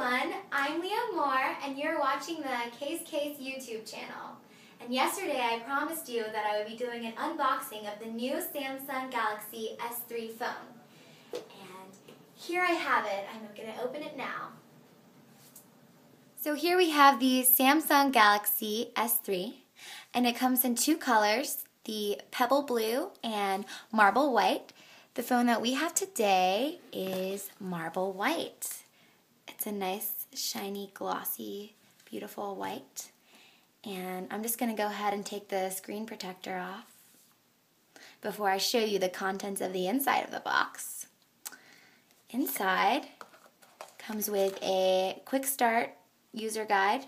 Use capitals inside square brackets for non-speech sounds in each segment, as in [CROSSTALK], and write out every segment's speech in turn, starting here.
everyone, I'm Lia Moore and you're watching the KaysCase YouTube channel. And yesterday I promised you that I would be doing an unboxing of the new Samsung Galaxy S3 phone. And here I have it. I'm going to open it now. So here we have the Samsung Galaxy S3 and it comes in two colors, the pebble blue and marble white. The phone that we have today is marble white. It's a nice, shiny, glossy, beautiful white. And I'm just going to go ahead and take the screen protector off before I show you the contents of the inside of the box. Inside comes with a quick start user guide,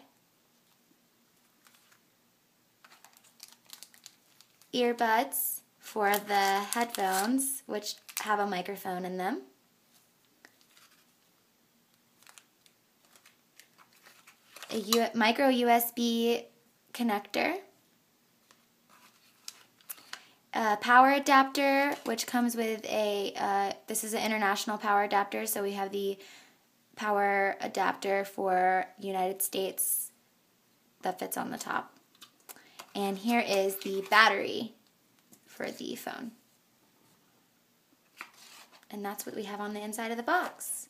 earbuds for the headphones, which have a microphone in them. A U micro USB connector, a power adapter, which comes with a, uh, this is an international power adapter, so we have the power adapter for United States that fits on the top. And here is the battery for the phone. And that's what we have on the inside of the box.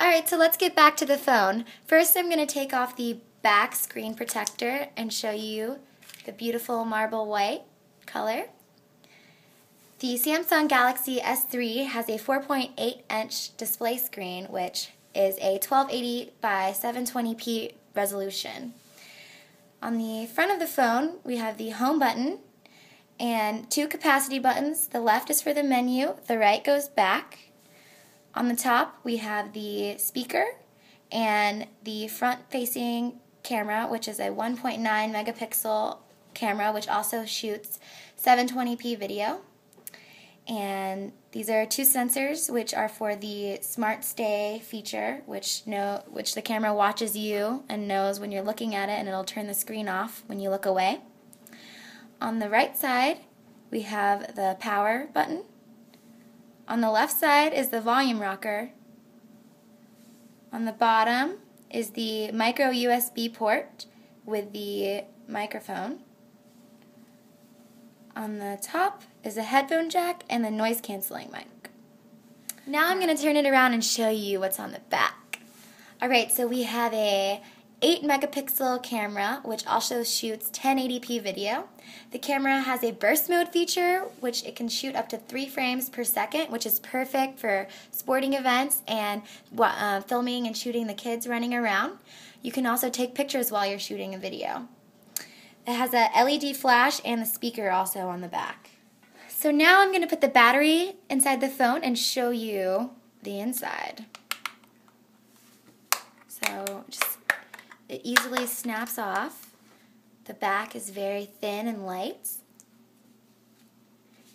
Alright, so let's get back to the phone. First I'm going to take off the back screen protector and show you the beautiful marble white color. The Samsung Galaxy S3 has a 4.8 inch display screen which is a 1280 by 720p resolution. On the front of the phone we have the home button and two capacitive buttons. The left is for the menu, the right goes back. On the top, we have the speaker and the front-facing camera, which is a 1.9 megapixel camera, which also shoots 720p video. And these are two sensors, which are for the Smart Stay feature, which know which the camera watches you and knows when you're looking at it, and it'll turn the screen off when you look away. On the right side, we have the power button, on the left side is the volume rocker. On the bottom is the micro USB port with the microphone. On the top is a headphone jack and the noise canceling mic. Now I'm going to turn it around and show you what's on the back. Alright, so we have a 8 megapixel camera, which also shoots 1080p video. The camera has a burst mode feature, which it can shoot up to 3 frames per second, which is perfect for sporting events and uh, filming and shooting the kids running around. You can also take pictures while you're shooting a video. It has a LED flash and the speaker also on the back. So now I'm going to put the battery inside the phone and show you the inside. So just it easily snaps off. The back is very thin and light.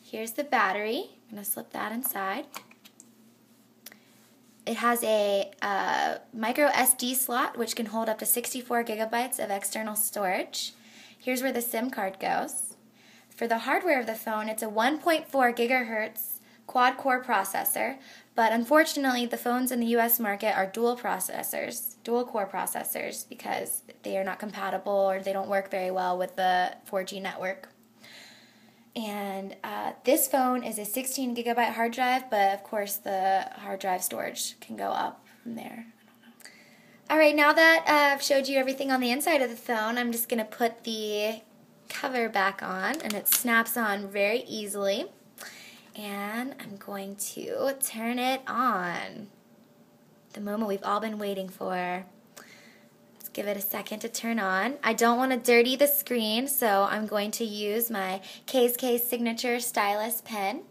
Here's the battery. I'm going to slip that inside. It has a uh, micro SD slot which can hold up to 64 gigabytes of external storage. Here's where the SIM card goes. For the hardware of the phone, it's a 1.4 gigahertz quad core processor, but unfortunately the phones in the US market are dual processors, dual core processors, because they are not compatible or they don't work very well with the 4G network. And uh, this phone is a 16 gigabyte hard drive, but of course the hard drive storage can go up from there. Alright, now that uh, I've showed you everything on the inside of the phone, I'm just going to put the cover back on, and it snaps on very easily and I'm going to turn it on. The moment we've all been waiting for. Let's give it a second to turn on. I don't want to dirty the screen, so I'm going to use my KaysCase Signature Stylus pen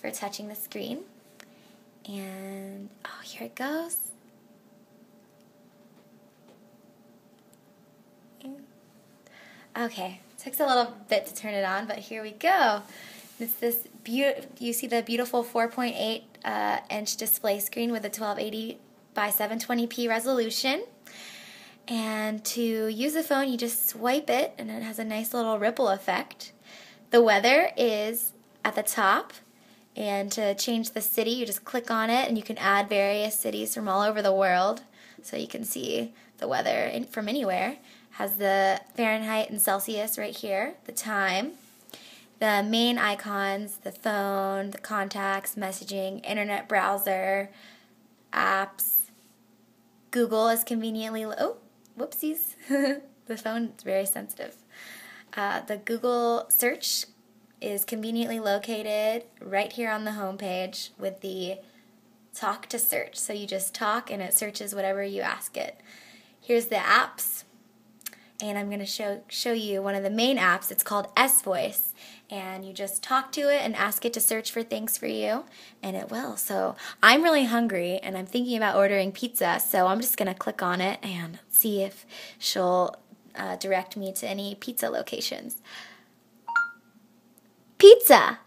for touching the screen. And, oh, here it goes. Okay, takes a little bit to turn it on, but here we go. It's this beautiful, you see the beautiful 4.8 uh, inch display screen with a 1280 by 720p resolution. And to use the phone, you just swipe it and it has a nice little ripple effect. The weather is at the top And to change the city, you just click on it and you can add various cities from all over the world so you can see the weather in, from anywhere. Has the Fahrenheit and Celsius right here, the time, the main icons, the phone, the contacts, messaging, internet browser, apps. Google is conveniently, oh, whoopsies. [LAUGHS] the phone is very sensitive. Uh, the Google search is conveniently located right here on the home page with the talk to search. So you just talk and it searches whatever you ask it. Here's the apps. And I'm going to show show you one of the main apps. It's called S Voice, and you just talk to it and ask it to search for things for you, and it will. So I'm really hungry, and I'm thinking about ordering pizza. So I'm just going to click on it and see if she'll uh, direct me to any pizza locations. Pizza!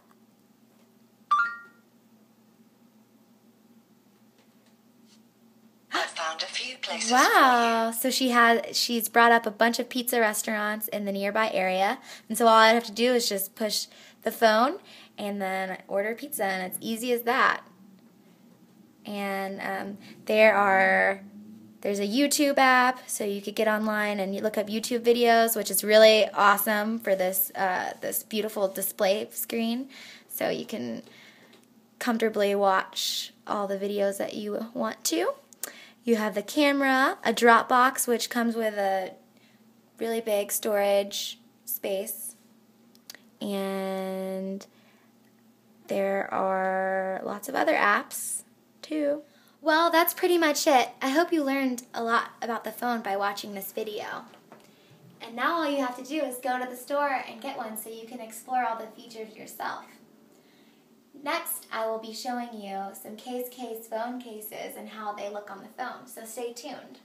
I found a few places Wow. So she has she's brought up a bunch of pizza restaurants in the nearby area. And so all I have to do is just push the phone and then order pizza and it's easy as that. And um, there are there's a YouTube app, so you could get online and you look up YouTube videos, which is really awesome for this uh, this beautiful display screen. So you can comfortably watch all the videos that you want to. You have the camera, a Dropbox, which comes with a really big storage space, and there are lots of other apps too. Well, that's pretty much it. I hope you learned a lot about the phone by watching this video. And now all you have to do is go to the store and get one so you can explore all the features yourself. Next, I will be showing you some KaysCase phone cases and how they look on the phone, so stay tuned.